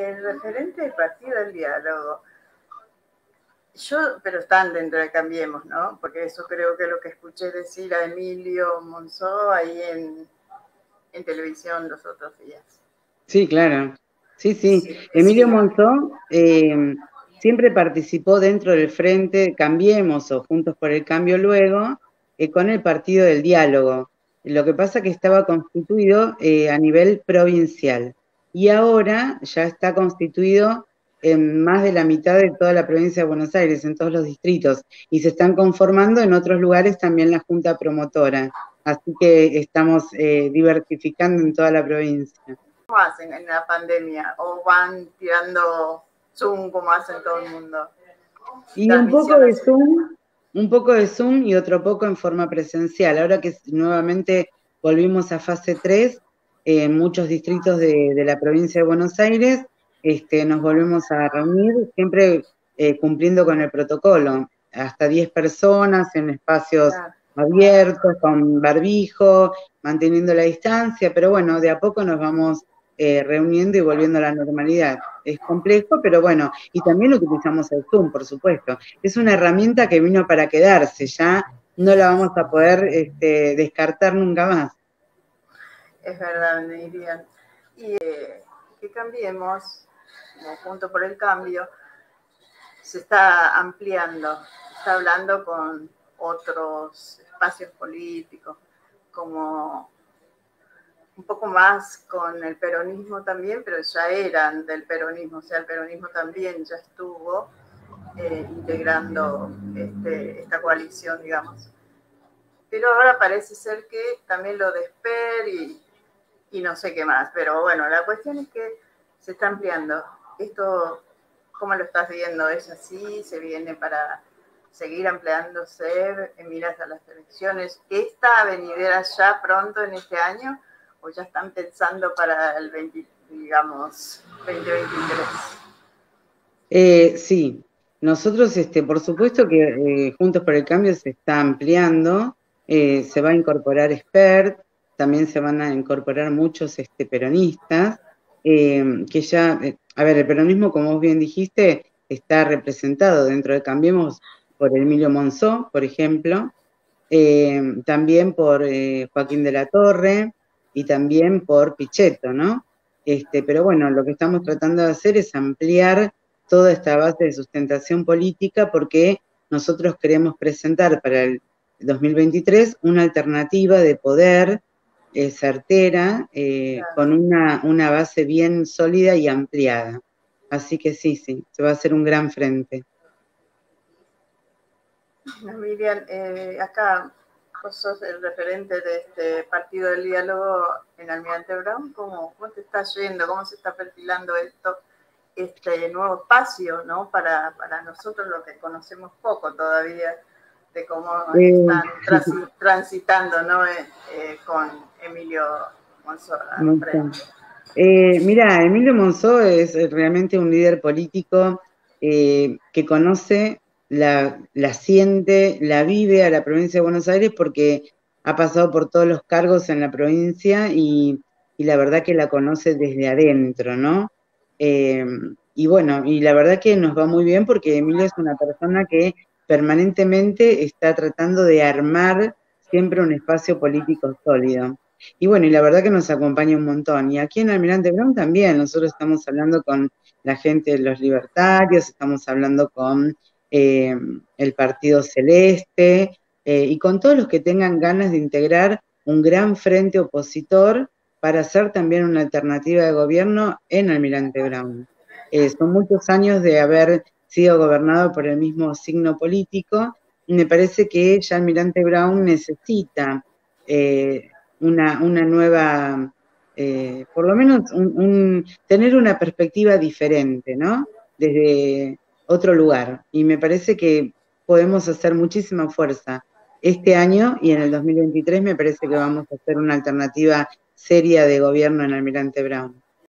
el referente del partido del diálogo. Yo, pero están dentro de Cambiemos, ¿no? Porque eso creo que es lo que escuché decir a Emilio Monzó ahí en, televisión los otros días. Sí, claro. Sí, sí. Emilio Monzó eh, siempre participó dentro del Frente Cambiemos o Juntos por el Cambio luego eh, con el Partido del Diálogo. Lo que pasa es que estaba constituido eh, a nivel provincial y ahora ya está constituido en más de la mitad de toda la provincia de Buenos Aires, en todos los distritos, y se están conformando en otros lugares también la Junta Promotora. Así que estamos eh, diversificando en toda la provincia. ¿Cómo hacen en la pandemia? ¿O van tirando Zoom como hacen todo el mundo? Y un poco de Zoom, un poco de Zoom y otro poco en forma presencial. Ahora que nuevamente volvimos a fase 3, en muchos distritos de, la provincia de Buenos Aires, este, nos volvemos a reunir, siempre eh, cumpliendo con el protocolo, hasta 10 personas en espacios abiertos, con barbijo, manteniendo la distancia, pero bueno, de a poco nos vamos eh, reuniendo y volviendo a la normalidad. Es complejo, pero bueno, y también utilizamos el Zoom, por supuesto. Es una herramienta que vino para quedarse, ya no la vamos a poder este, descartar nunca más. Es verdad, Miriam. Y eh, que cambiemos, junto por el cambio, se está ampliando, está hablando con otros espacios políticos, como un poco más con el peronismo también, pero ya eran del peronismo, o sea, el peronismo también ya estuvo eh, integrando este, esta coalición, digamos. Pero ahora parece ser que también lo de Esper y, y no sé qué más, pero bueno, la cuestión es que se está ampliando. Esto, ¿cómo lo estás viendo? ¿Es así? ¿Se viene para seguir ampliándose en miras a las elecciones? ¿Esta venidera ya pronto en este año? o ya están pensando para el 20, digamos, 2023? Eh, sí, nosotros, este, por supuesto que eh, Juntos por el Cambio se está ampliando, eh, se va a incorporar expert, también se van a incorporar muchos este, peronistas, que ya, a ver, el peronismo, como vos bien dijiste, está representado dentro de Cambiemos por Emilio Monzó, por ejemplo, también por Joaquín de la Torre, y también por Pichetto, ¿no? Este, pero bueno, lo que estamos tratando de hacer es ampliar toda esta base de sustentación política porque nosotros queremos presentar para el 2023 una alternativa de poder eh, certera, eh, con una, una base bien sólida y ampliada. Así que sí, sí, se va a hacer un gran frente. Miriam, eh, acá vos sos el referente de este partido del diálogo en Almirante Brown, ¿cómo, te está yendo? ¿Cómo se está perfilando esto, este nuevo espacio, ¿no? Para, nosotros lo que conocemos poco todavía de cómo están transitando, ¿no? Eh, eh, con Emilio Monzó. Eh, mira, Emilio Monzó es realmente un líder político que conoce la, siente, la vive a la provincia de Buenos Aires porque ha pasado por todos los cargos en la provincia y, la verdad que la conoce desde adentro, ¿no? Eh, y bueno, y la verdad que nos va muy bien porque Emilio es una persona que permanentemente está tratando de armar siempre un espacio político sólido. Y bueno, y la verdad que nos acompaña un montón. Y aquí en Almirante Brown también, nosotros estamos hablando con la gente de los libertarios, estamos hablando con eh, el Partido Celeste eh, y con todos los que tengan ganas de integrar un gran frente opositor para hacer también una alternativa de gobierno en Almirante Brown. Eh, son muchos años de haber sido gobernado por el mismo signo político me parece que ya Almirante Brown necesita una, nueva, por lo menos tener una perspectiva diferente, ¿no? Desde, otro lugar. Y me parece que podemos hacer muchísima fuerza este año y en el 2023 me parece que vamos a hacer una alternativa seria de gobierno en Almirante Brown.